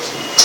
person.